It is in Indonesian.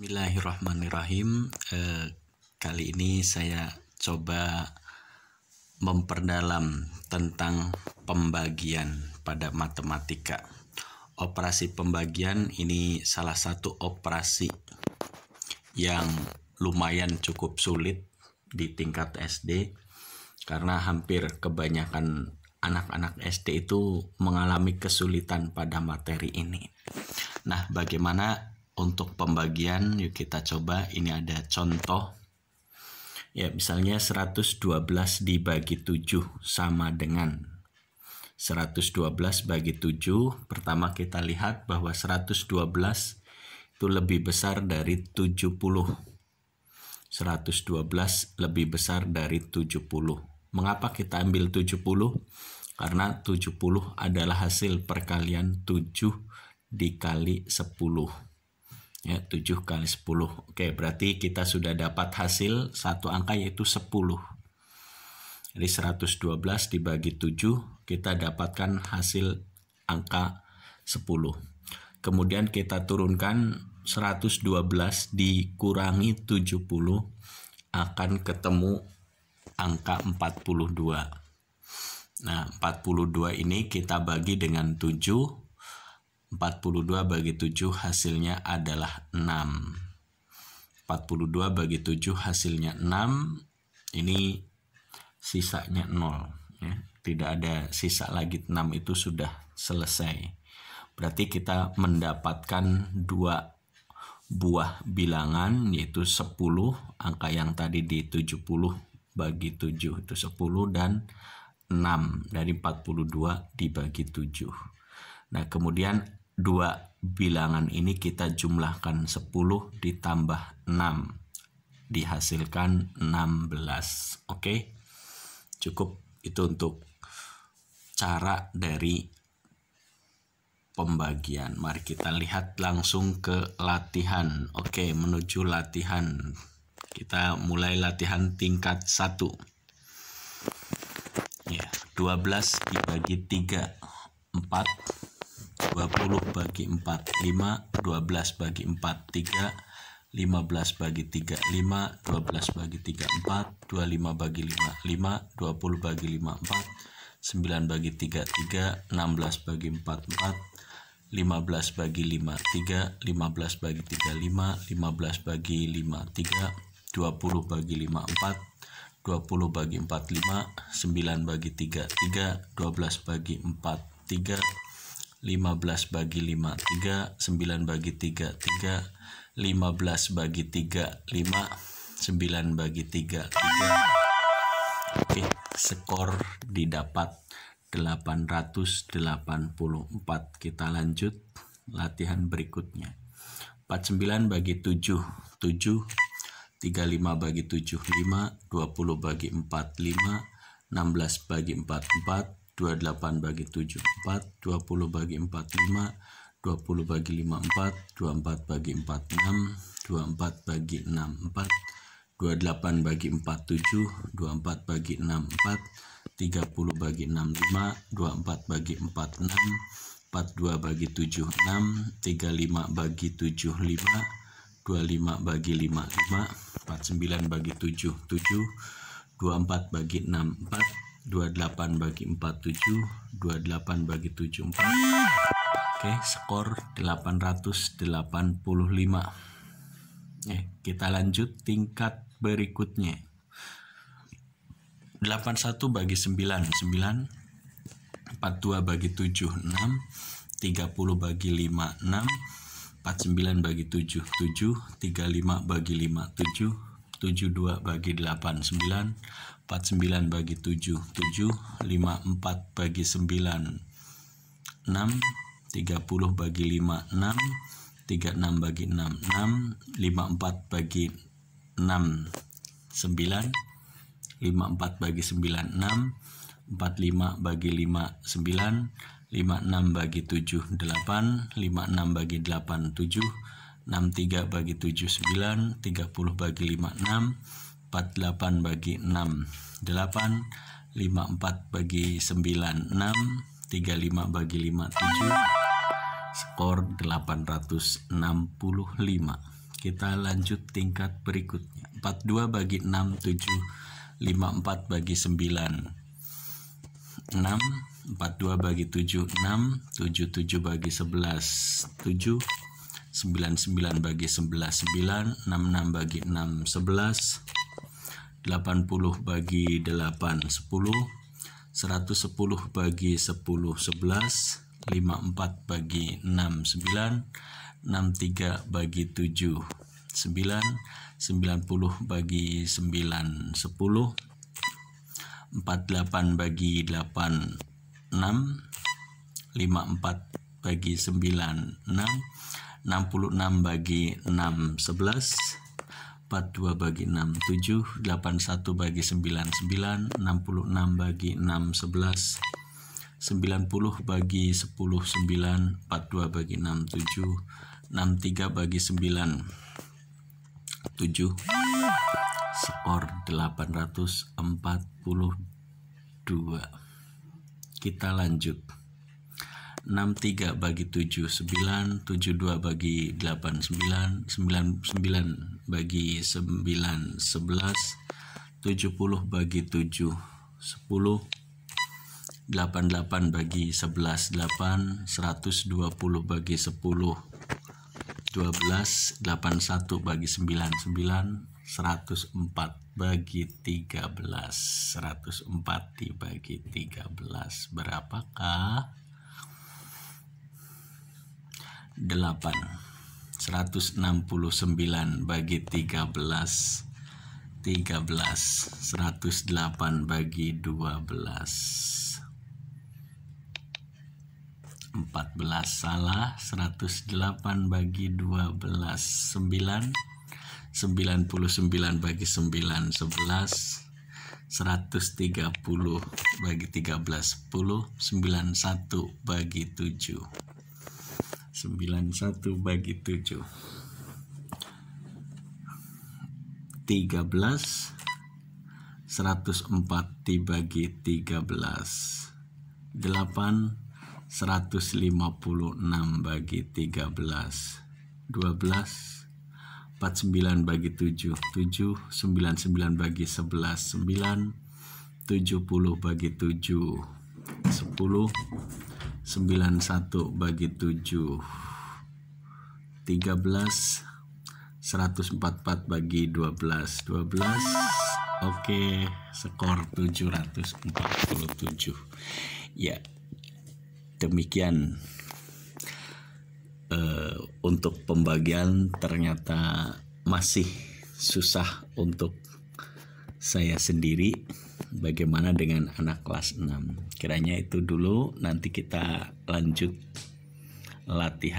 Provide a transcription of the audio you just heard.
Bismillahirrahmanirrahim. Eh, kali ini saya coba memperdalam tentang pembagian pada matematika. Operasi pembagian ini salah satu operasi yang lumayan cukup sulit di tingkat SD karena hampir kebanyakan anak-anak SD itu mengalami kesulitan pada materi ini. Nah, bagaimana untuk pembagian? Yuk kita coba. Ini ada contoh. Ya, misalnya 112 dibagi 7 sama dengan 112 bagi 7. Pertama kita lihat bahwa 112 itu lebih besar dari 70. 112 lebih besar dari 70. Mengapa kita ambil 70? Karena 70 adalah hasil perkalian 7 dikali 10. Ya, 7 kali 10. Oke, berarti kita sudah dapat hasil satu angka yaitu 10. Jadi 112 dibagi 7 kita dapatkan hasil angka 10. Kemudian kita turunkan 112 dikurangi 70 akan ketemu angka 42. Nah, 42 ini kita bagi dengan 7. 42 bagi 7 hasilnya adalah 6. 42 bagi 7 hasilnya 6. Ini sisanya 0 ya. tidak ada sisa lagi 6 itu sudah selesai berarti kita mendapatkan dua buah bilangan yaitu 10 angka yang tadi di 70 bagi 7 itu 10 dan 6 dari 42 dibagi 7 nah kemudian dua bilangan ini kita jumlahkan 10 ditambah 6 dihasilkan 16 oke? Okay? cukup itu untuk cara dari pembagian. Mari kita lihat langsung ke latihan. Oke menuju latihan. Kita mulai latihan tingkat 1 ya 12 dibagi 3 4 20 bagi 4 5 12 bagi 4 3 15 bagi 3 5 12 bagi 3 4 25 bagi 5 5 20 bagi 5 4 9 bagi 3 3 16 bagi 4 4 15 bagi 5 3 15 bagi 3 5 15 bagi 5 3 20 bagi 5 4 20 bagi 4 5 9 bagi 3 3 12 bagi 4 3 15 bagi 5 3 9 bagi 3 3 15 bagi 3 5 9 bagi 3 3 Oke skor didapat 884 kita lanjut latihan berikutnya. 49 bagi 7 7 35 bagi 7 5 20 bagi 4 5 16 bagi 4 4 28 bagi 7 4 20 bagi 4 5 20 bagi 5 4 24 bagi 4 6 24 bagi 6 4 28 bagi 4 7 24 bagi 6 4 30 bagi 6 5 24 bagi 4 6 42 bagi 7 6 35 bagi 7 5 25 bagi 5 5 49 bagi 7 7 24 bagi 6 4 28 bagi 4 7 28 bagi 7 4 Oke, skor 885. Ya, kita lanjut tingkat berikutnya. 81 bagi 9, 9 42 bagi 7, 6 30 bagi 5, 6 49 bagi 7, 7 35 bagi 5, 7 72 bagi 8, 9 49 bagi 7, 7 54 bagi 9, 6 30 bagi 5 6 36 bagi 6 6 54 bagi 6 9 54 bagi 9 6 45 bagi 5 9 56 bagi 7 8 56 bagi 8 7 63 bagi 7 9 30 bagi 5 6 48 bagi 6 8 54 bagi 9 6 35 bagi 5 7 skor 865 kita lanjut tingkat berikutnya. 42 bagi 6 7 54 bagi 9 6 42 bagi 7 6 77 bagi 11 7 99 bagi 11 9 66 bagi 6 11 80 bagi 8 10 110 bagi 10 11 54 bagi 6 9 63 bagi 7 9 90 bagi 9 10 48 bagi 8 6 54 bagi 9 6 66 bagi 6 11 42 bagi 6 7 81 bagi 9 9 66 bagi 6 11 90 bagi 10 9 42 bagi 6 7 63 bagi 9 7 skor 842 kita lanjut 63 bagi 7 9 72 bagi 8 9 99 bagi 9 11 70 bagi 7 10 88 bagi 11 8 120 bagi 10 12 81 bagi 9 9 104 bagi 13 104 dibagi 13 berapakah 8 169 bagi 13 13 108 bagi 12 14 salah. 108 bagi 12 9 99 bagi 9 11 130 bagi 13 10 91 bagi 7 91 bagi 7 13 104 dibagi 13 8 156 bagi 13 12 49 bagi 7 7 99 bagi 11 9 70 bagi 7 10 91 bagi 7 13 144 bagi 12 12 oke skor 747 ya demikian. Uh, untuk pembagian ternyata masih susah untuk saya sendiri bagaimana dengan anak kelas 6 kiranya itu dulu nanti kita lanjut latihan